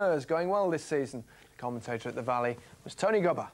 Oh, Spurs going well this season. The commentator at the Valley was Tony Gubba.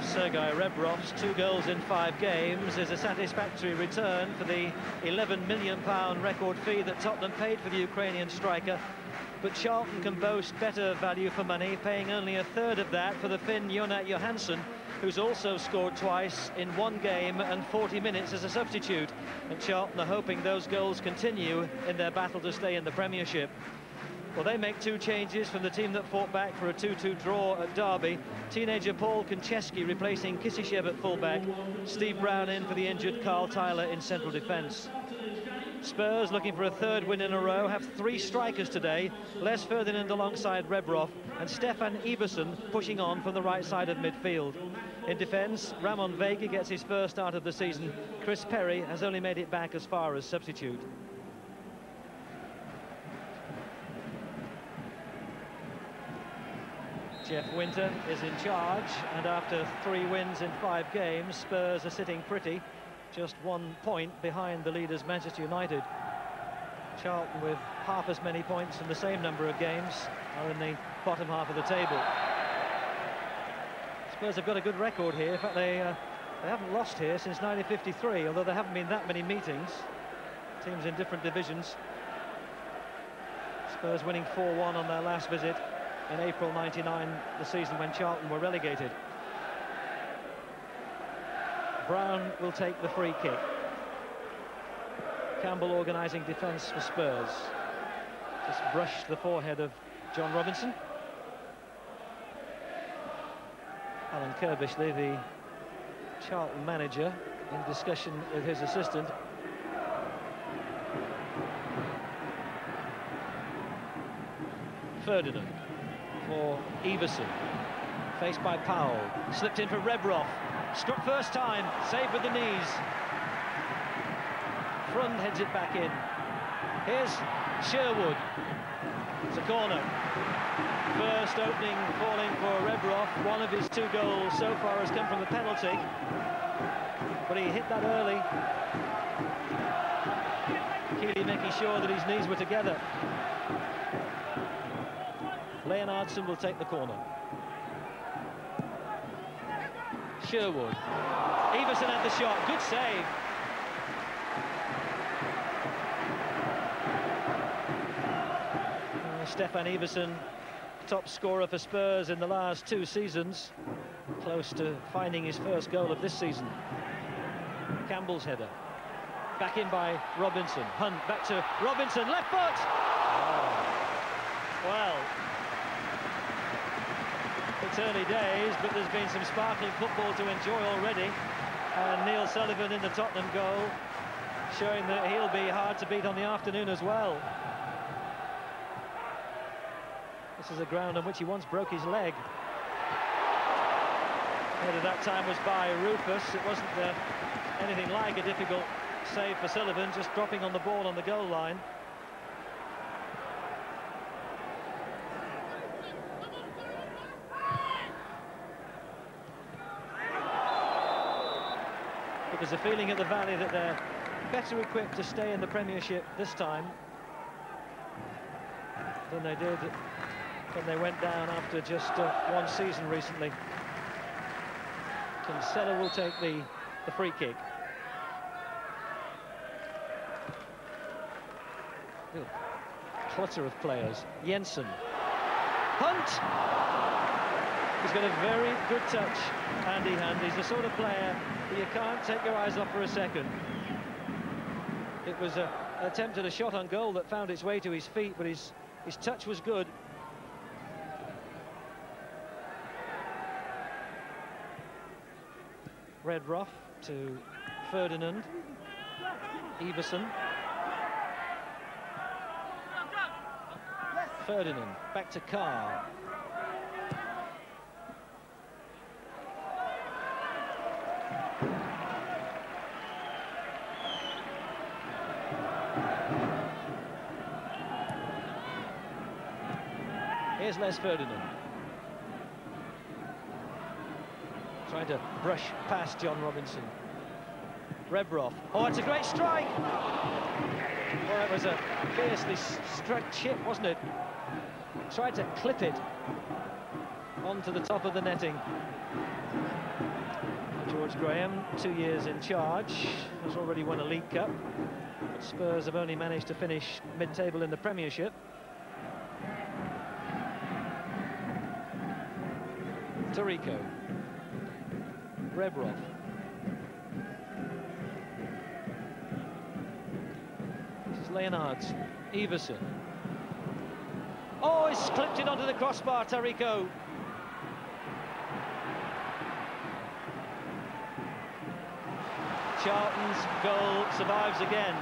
Sergei Rebrov's two goals in five games is a satisfactory return for the 11 million pound record fee that Tottenham paid for the Ukrainian striker. But Charlton can boast better value for money, paying only a third of that for the Finn Jonat Johansson, who's also scored twice in one game and 40 minutes as a substitute. And Charlton are hoping those goals continue in their battle to stay in the Premiership. Well, they make two changes from the team that fought back for a 2-2 draw at Derby. Teenager Paul Konchesky replacing Kishishev at fullback. Steve Brown in for the injured Carl Tiler in central defence. Spurs looking for a third win in a row have three strikers today Les Ferdinand alongside Rebrov and Steffen Iversen pushing on from the right side of midfield in defence Ramon Vega gets his first start of the season. Chris Perry has only made it back as far as substitute. Jeff Winter is in charge and after three wins in five games Spurs are sitting pretty just one point behind the leaders Manchester United. Charlton with half as many points in the same number of games are in the bottom half of the table Spurs have got a good record here in fact they uh, they haven't lost here since 1953 although there haven't been that many meetings teams in different divisions Spurs winning 4-1 on their last visit in April 99, the season when Charlton were relegated. Brown will take the free kick. Campbell organising defence for Spurs. Just brushed the forehead of John Robinson. Alan Curbishley, the Charlton manager, in discussion with his assistant. Ferdinand for Iversen. Faced by Powell. Slipped in for Rebrov. Struck first time. Saved with the knees. Freund heads it back in. Here's Sherwood. It's a corner. First opening falling for Rebrov. One of his two goals so far has come from a penalty. But he hit that early. Kiely making sure that his knees were together. Leonhardsen will take the corner. Sherwood. Iversen had the shot. Good save. Uh, Steffen Iversen, top scorer for Spurs in the last two seasons. Close to finding his first goal of this season. Campbell's header. Back in by Robinson. Hunt back to Robinson. Left foot! Oh. Well, it's early days, but there's been some sparkling football to enjoy already. And Neil Sullivan in the Tottenham goal, showing that he'll be hard to beat on the afternoon as well. This is a ground on which he once broke his leg. Head at that time was by Rufus. It wasn't uh, anything like a difficult save for Sullivan, just dropping on the ball on the goal line. there's a feeling at the Valley that they're better equipped to stay in the Premiership this time than they did when they went down after just uh, one season recently. Kinsella will take the, the free kick. Good clutter of players. Jensen. Hunt! He's got a very good touch, Andy Hunt. He's the sort of player that you can't take your eyes off for a second. It was a, an attempt at a shot on goal that found its way to his feet, but his, his touch was good. Rebrov to Ferdinand. Iversen. Ferdinand back to Carr. Here's Les Ferdinand. Trying to brush past John Robinson. Rebrov. Oh, it's a great strike! Well, it was a fiercely struck chip, wasn't it? Tried to clip it onto the top of the netting. George Graham, two years in charge, has already won a League Cup. But Spurs have only managed to finish mid-table in the Premiership. Taricco. Rebrov. This is Leonards. Iversen. Oh, he's clipped it onto the crossbar, Taricco. Charlton's goal survives again.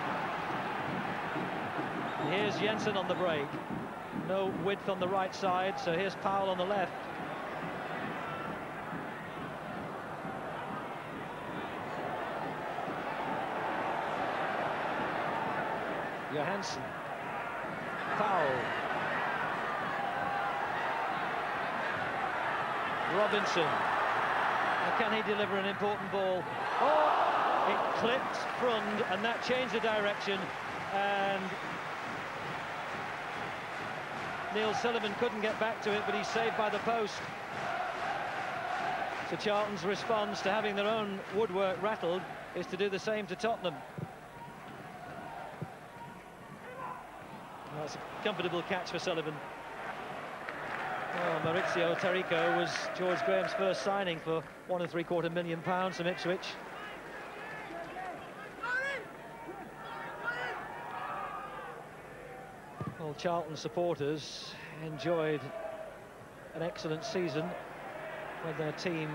Here's Jensen on the break. No width on the right side, so here's Powell on the left. Johansson. Powell. Robinson. Now can he deliver an important ball? Oh, it clipped Freund and that changed the direction and Neil Sullivan couldn't get back to it but he's saved by the post. So Charlton's response to having their own woodwork rattled is to do the same to Tottenham. Comfortable catch for Sullivan. Oh, Mauricio Taricco was George Graham's first signing for one and three quarter million pounds from Ipswich. Well, Charlton supporters enjoyed an excellent season when their team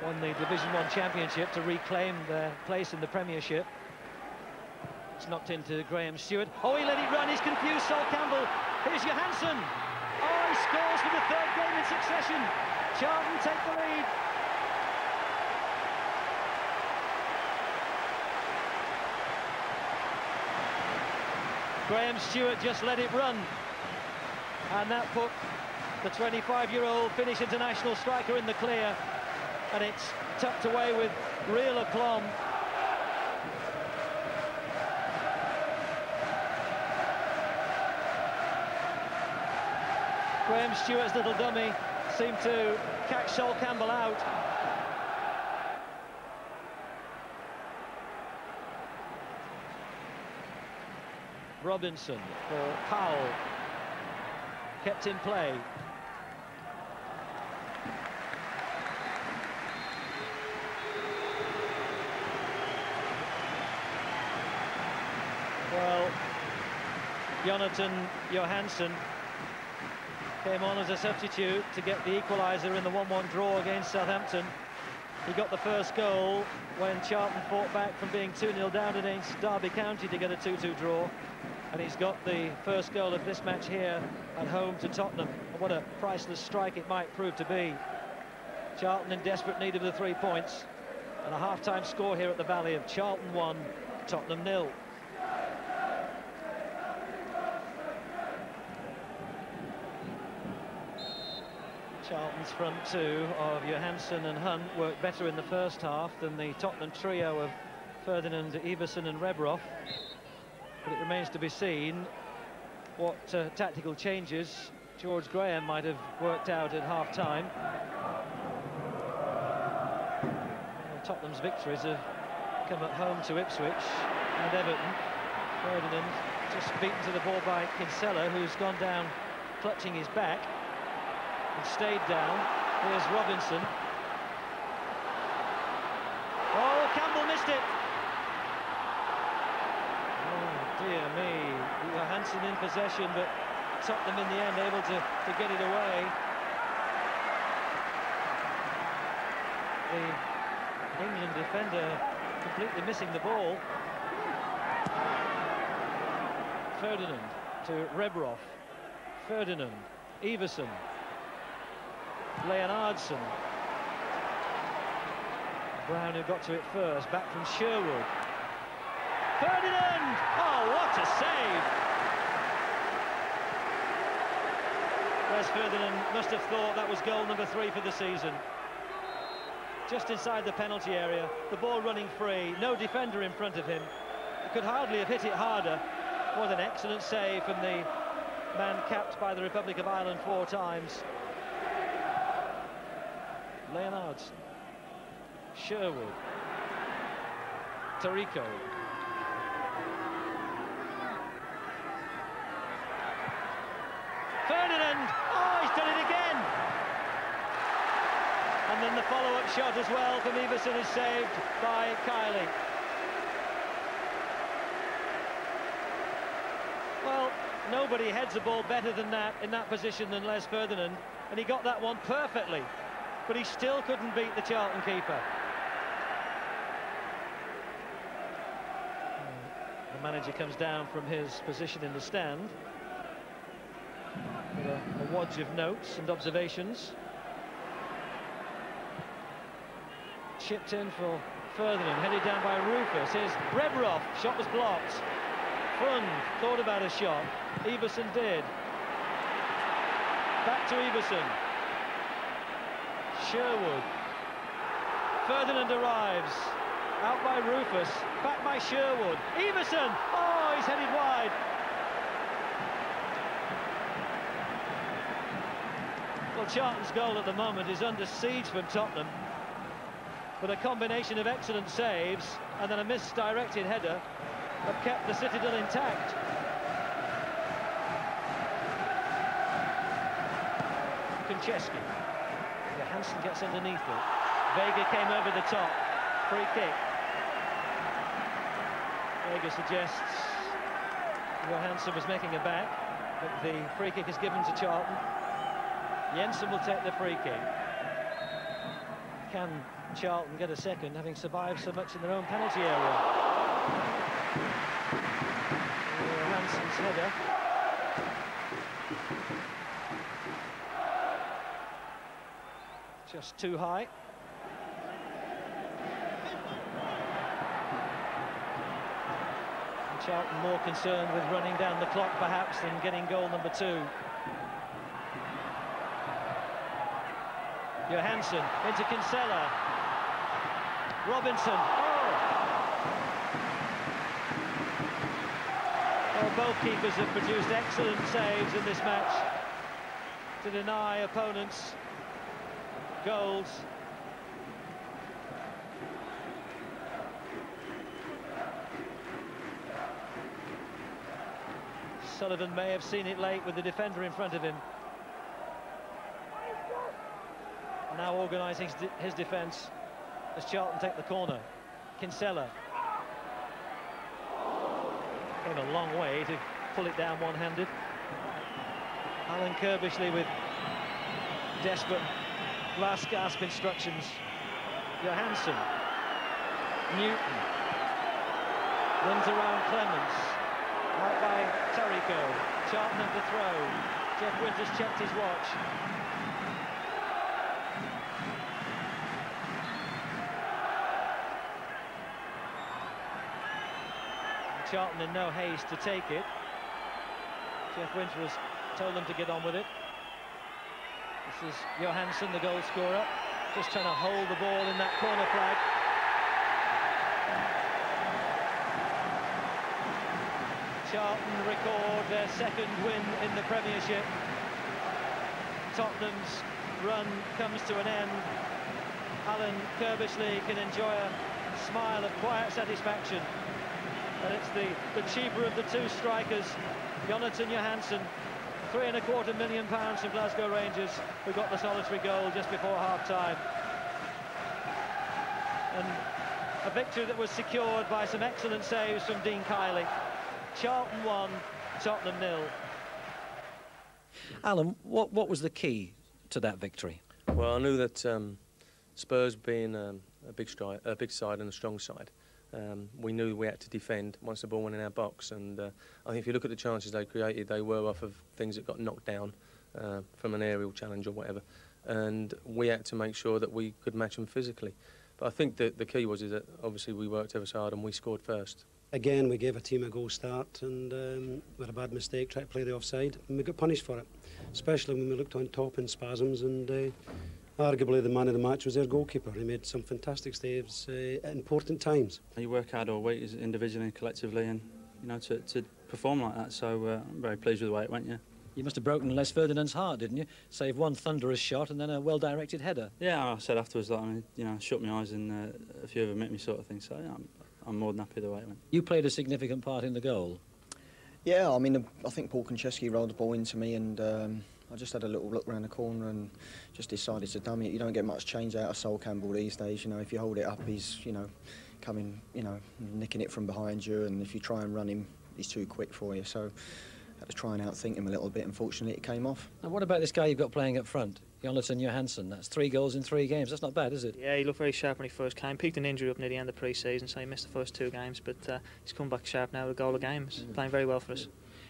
won the Division One Championship to reclaim their place in the Premiership. It's knocked into Graham Stuart. Oh, he let it run. He's confused Sol Campbell. Here's Johansson. Oh, he scores for the third game in succession. Charlton take the lead. Graham Stuart just let it run. And that put the 25-year-old Finnish international striker in the clear. And it's tucked away with real aplomb. Graham Stuart's little dummy seemed to catch Sol Campbell out. Robinson for Powell. Kept in play. Well, Jonathan Johansson came on as a substitute to get the equaliser in the 1-1 draw against Southampton. He got the first goal when Charlton fought back from being 2-0 down against Derby County to get a 2-2 draw. And he's got the first goal of this match here at home to Tottenham. And what a priceless strike it might prove to be. Charlton in desperate need of the three points. And a half-time score here at the Valley of Charlton 1, Tottenham nil. Charlton's front two of Johansson and Hunt worked better in the first half than the Tottenham trio of Ferdinand, Iversen and Rebrov. But it remains to be seen what uh, tactical changes George Graham might have worked out at half-time. Well, Tottenham's victories have come at home to Ipswich and Everton. Ferdinand just beaten to the ball by Kinsella, who's gone down clutching his back and stayed down. Here's Robinson. Oh, Campbell missed it. Oh, dear me. Johansson in possession, but Tottenham in the end able to, to get it away. The England defender completely missing the ball. Ferdinand to Rebrov. Ferdinand, Iversen, Leonhardsen. Brown who got to it first, back from Sherwood. Ferdinand! Oh, what a save! Les Ferdinand must have thought that was goal number three for the season. just inside the penalty area, the ball running free, no defender in front of him. He could hardly have hit it harder. What an excellent save from the man capped by the Republic of Ireland four times. Leonhardsen, Sherwood, Taricco. Ferdinand, oh, he's done it again. And then the follow-up shot as well from Iversen is saved by Kiely. Well, nobody heads the ball better than that in that position than Les Ferdinand, and he got that one perfectly, but he still couldn't beat the Charlton keeper. The manager comes down from his position in the stand with a, a of notes and observations. Chipped in for Ferdinand, headed down by Rufus. Here's Rebrov, shot was blocked. Freund thought about a shot. Iversen did. Back to Iversen. Sherwood. Ferdinand arrives. Out by Rufus. Back by Sherwood. Iversen! Oh, he's headed wide. Well, Charlton's goal at the moment is under siege from Tottenham. But a combination of excellent saves and then a misdirected header have kept the Citadel intact. Konchesky. Johansson gets underneath it. Vega came over the top. Free kick. Vega suggests Johansson was making a back, but the free kick is given to Charlton. Jensen will take the free kick. Can Charlton get a second, having survived so much in their own penalty area? Hanson's header. Just too high. And Charlton more concerned with running down the clock perhaps than getting goal number two. Johansson into Kinsella. Robinson. Oh! Well, both keepers have produced excellent saves in this match to deny opponents goals. Sullivan may have seen it late with the defender in front of him. Now organising his defence as Charlton take the corner. Kinsella. Came a long way to pull it down one-handed. Alan Curbishley with desperate last gasp instructions. Johansson. Newton. Runs around Clemence. Out by Taricco. Charlton the throw. Jeff Winters checked his watch. Charlton in no haste to take it. Jeff Winters told them to get on with it. This is Johansson, the goal scorer, just trying to hold the ball in that corner flag. Charlton record their second win in the Premiership. Tottenham's run comes to an end. Alan Curbishley can enjoy a smile of quiet satisfaction and it's the, the cheaper of the two strikers, Jonathan Johansson, three and a quarter million pounds from Glasgow Rangers, who got the solitary goal just before half-time. And a victory that was secured by some excellent saves from Dean Kiely. Charlton one, Tottenham nil. Alan, what, what was the key to that victory? Well, I knew that um, Spurs being um, a big, stride, a big side and a strong side, um, we knew we had to defend once the ball went in our box. And uh, I think if you look at the chances they created, they were off of things that got knocked down uh, from an aerial challenge or whatever. And we had to make sure that we could match them physically. But I think that the key was is that obviously we worked ever so hard and we scored first. Again, we gave a team a goal start and um, we had a bad mistake, tried to play the offside, and we got punished for it, especially when we looked on top in spasms and uh, arguably the man of the match was their goalkeeper. He made some fantastic saves uh, at important times. You work hard all week individually and collectively, and you know to, to perform like that. So uh, I'm very pleased with the way it went. Yeah. You must have broken Les Ferdinand's heart, didn't you? Save one thunderous shot and then a well-directed header. Yeah, I said afterwards that I, mean, you know, shut my eyes and uh, a few of them hit me, sort of thing. So yeah, I'm, I'm more than happy the way it went. You played a significant part in the goal. Yeah, I mean, I think Paul Konchesky rolled the ball into me and um, I just had a little look around the corner and just decided to dummy it. You don't get much change out of Sol Campbell these days. You know, if you hold it up, he's, you know, coming, you know, nicking it from behind you and if you try and run him, he's too quick for you. So had to try and outthink him a little bit. Unfortunately, it came off. And what about this guy you've got playing up front, Jonathan Johansson? That's three goals in three games. That's not bad, is it? Yeah, he looked very sharp when he first came. Picked an injury up near the end of pre-season, so he missed the first two games. But uh, he's come back sharp now with a goal of games. He's playing very well for us.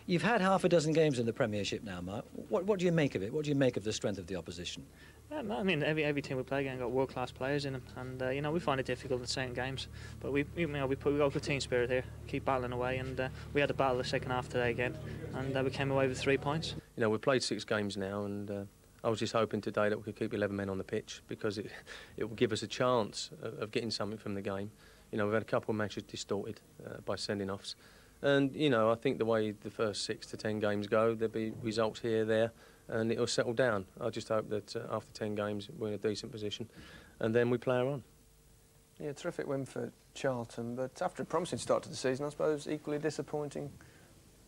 You've had half a dozen games in the Premiership now, Mark. What, what do you make of it? What do you make of the strength of the opposition? Um, I mean, every every team we play against got world class players in them, and uh, you know we find it difficult in certain games. But we, you know, we put we got good team spirit here, keep battling away, and uh, we had a battle the second half today again, and uh, we came away with three points. You know, we've played six games now, and uh, I was just hoping today that we could keep 11 men on the pitch because it it will give us a chance of, of getting something from the game. You know, we've had a couple of matches distorted uh, by sending offs. And, you know, I think the way the first six to ten games go, there'll be results here, there, and it'll settle down. I just hope that uh, after 10 games we're in a decent position and then we play on. Yeah, terrific win for Charlton, but after a promising start to the season, I suppose equally disappointing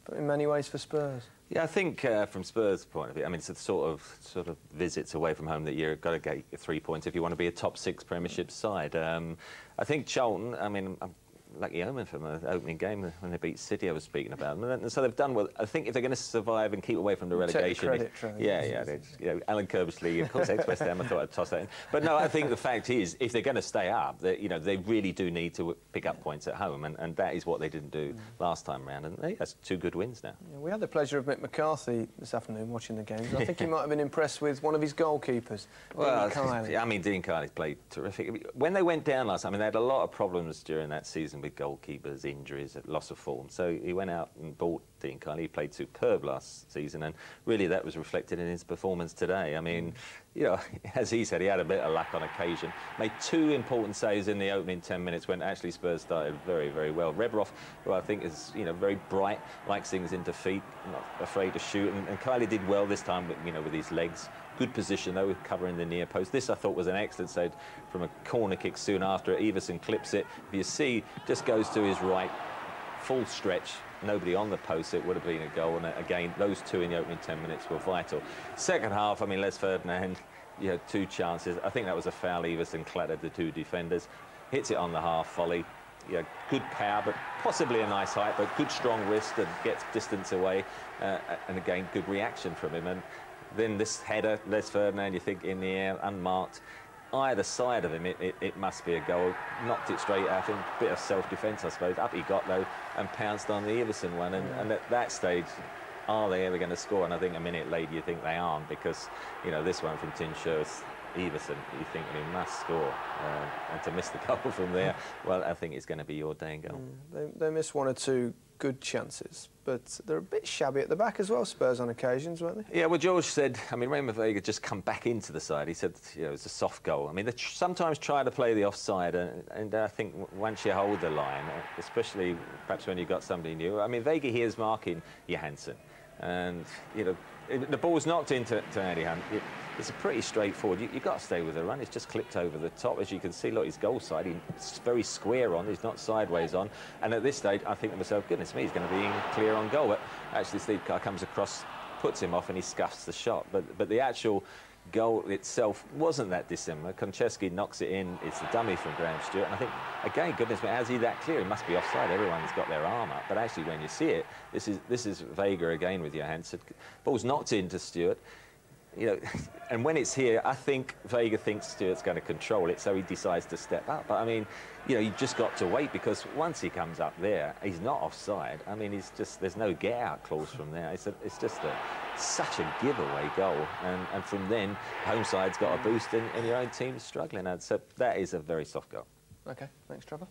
but in many ways for Spurs. Yeah, I think uh, from Spurs' point of view, I mean, it's the sort of sort of visits away from home that you've got to get three points if you want to be a top six Premiership side. Um, I think Charlton, I mean, I'm lucky omen from the opening game when they beat City. I was speaking about them, and so they've done well. I think if they're going to survive and keep away from the relegation, credit, yeah, yeah, they, you know, Alan Curbishley, of course, ex West Ham. I thought I'd toss that in, but no, I think the fact is, if they're going to stay up, that you know, they really do need to pick up points at home, and, and that is what they didn't do mm. last time round. And hey, that's two good wins now. Yeah, we had the pleasure of Mick McCarthy this afternoon watching the games. I think he might have been impressed with one of his goalkeepers, well, I mean, Dean Kiely played terrific. When they went down last time, I mean, they had a lot of problems during that season with goalkeepers injuries, loss of form. So he went out and bought Dean Kiely. He played superb last season, and really that was reflected in his performance today. I mean, you know, as he said, he had a bit of luck on occasion. Made two important saves in the opening 10 minutes when actually Spurs started very, very well. Rebrov, who I think is, you know, very bright, likes things into feet, not afraid to shoot, and, and Kiely did well this time, you know, with his legs. Good position, though, with covering the near post. This, I thought, was an excellent save from a corner kick soon after. Iversen clips it. If you see, just goes to his right, full stretch, nobody on the post, it would have been a goal. And again, those two in the opening 10 minutes were vital. Second half, I mean, Les Ferdinand, you had two chances. I think that was a foul. Iversen clattered the two defenders. Hits it on the half volley. Yeah, good power, but possibly a nice height, but good strong wrist and gets distance away. Uh, and again, good reaction from him. And then this header, Les Ferdinand, you think in the air, unmarked. Either side of him, it, it, it must be a goal. Knocked it straight at him. Bit of self-defence, I suppose. Up he got, though, and pounced on the Iversen one. And, and at that stage, are they ever going to score? And I think a minute later, you think they aren't because, you know, this one from Tim Sherwood, Iversen, you think he must score. Uh, and to miss the goal from there, well, I think it's going to be your day and goal. Mm, they, they missed one or two good chances, but they're a bit shabby at the back as well, Spurs on occasions, weren't they? Yeah, well, George said, I mean, Ramon Vega just come back into the side. He said, you know, it's a soft goal. I mean, they tr sometimes try to play the offside, and, and I think once you hold the line, especially perhaps when you've got somebody new, I mean, Vega here is marking Johansson, and, you know, the ball's knocked into to Andy Hunt. It's a pretty straightforward. You, have got to stay with the run. It's just clipped over the top. As you can see, look, his goal side, he's very square on. He's not sideways on. And at this stage, I think to myself, goodness me, he's going to be clear on goal. But actually, Steve Carr comes across, puts him off, and he scuffs the shot. But but the actual goal itself wasn't that dissimilar. Konchesky knocks it in. It's the dummy from Graham Stuart. And I think, again, goodness me, how's he that clear? He must be offside. Everyone's got their arm up. But actually, when you see it, this is this is Vega again with Johansson. Ball's knocked into Stuart you know, and when it's here, I think Vega thinks Stuart's going to control it, so he decides to step up. But I mean, you know, you've just got to wait because once he comes up there, he's not offside. I mean, he's just there's no get out clause from there. It's a, it's just a such a giveaway goal, and and from then, home side's got a boost, and, and your own team's struggling. And so that is a very soft goal. Okay, thanks, Trevor.